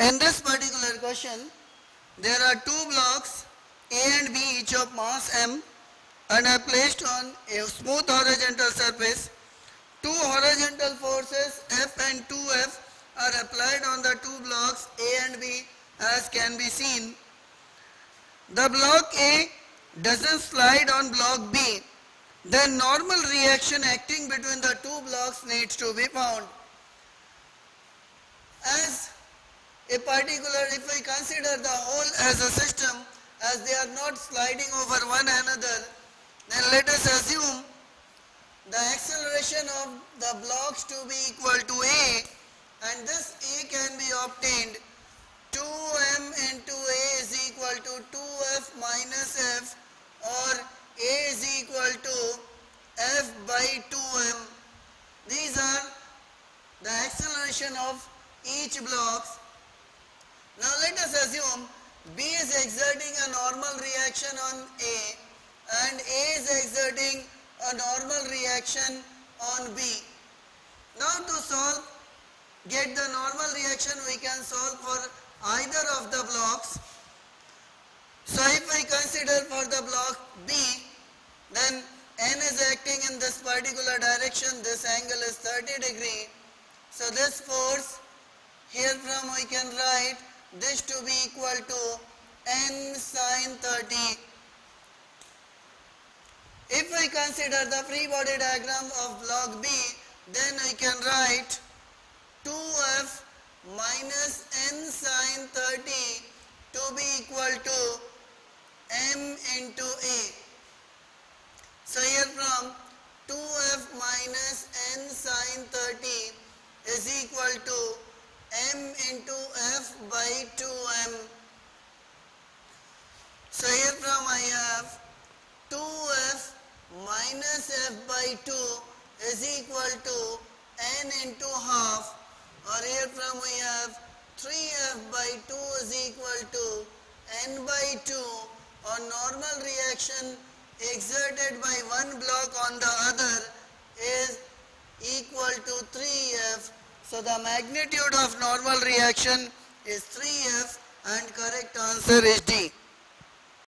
In this particular question, there are two blocks A and B each of mass m and are placed on a smooth horizontal surface. Two horizontal forces F and 2F are applied on the two blocks A and B as can be seen. The block A doesn't slide on block B. Then normal reaction acting between the two blocks needs to be found. As a particular, if we consider the whole as a system, as they are not sliding over one another, then let us assume the acceleration of the blocks to be equal to A and this A can be obtained 2m into A is equal to 2f minus f or A is equal to f by 2m. These are the acceleration of each blocks. Now let us assume B is exerting a normal reaction on A and A is exerting a normal reaction on B. Now to solve, get the normal reaction we can solve for either of the blocks. So if I consider for the block B, then N is acting in this particular direction, this angle is 30 degree. So this force, here from we can write this to be equal to N sine 30. If we consider the free body diagram of block B, then we can write 2F minus N sine 30 to be equal to M into A. So here from 2F minus N sine 30 is equal to M into F by 2M. So here from I have 2F minus F by 2 is equal to N into half. Or here from we have 3F by 2 is equal to N by 2 or normal reaction exerted by one block on the other is equal to 3F. So the magnitude of normal reaction is 3F and correct answer is D.